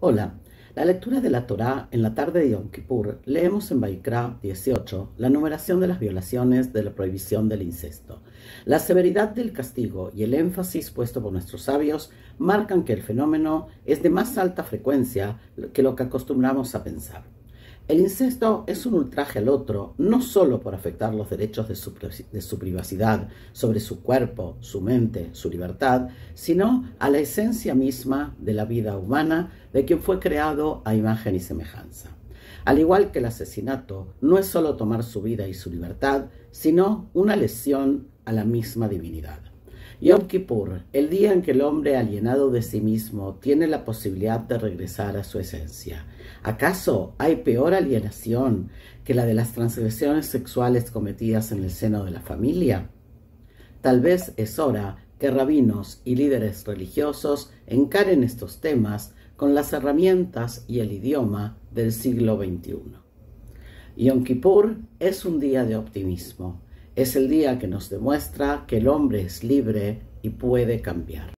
Hola, la lectura de la Torá en la tarde de Yom Kippur leemos en Baikra 18 la numeración de las violaciones de la prohibición del incesto. La severidad del castigo y el énfasis puesto por nuestros sabios marcan que el fenómeno es de más alta frecuencia que lo que acostumbramos a pensar. El incesto es un ultraje al otro, no solo por afectar los derechos de su, privacidad sobre su cuerpo, su mente, su libertad, sino a la esencia misma de la vida humana de quien fue creado a imagen y semejanza. Al igual que el asesinato, no es solo tomar su vida y su libertad, sino una lesión a la misma divinidad. Yom Kippur, el día en que el hombre alienado de sí mismo tiene la posibilidad de regresar a su esencia. ¿Acaso hay peor alienación que la de las transgresiones sexuales cometidas en el seno de la familia? Tal vez es hora que rabinos y líderes religiosos encaren estos temas con las herramientas y el idioma del siglo XXI. Yom Kippur es un día de optimismo es el día que nos demuestra que el hombre es libre y puede cambiar.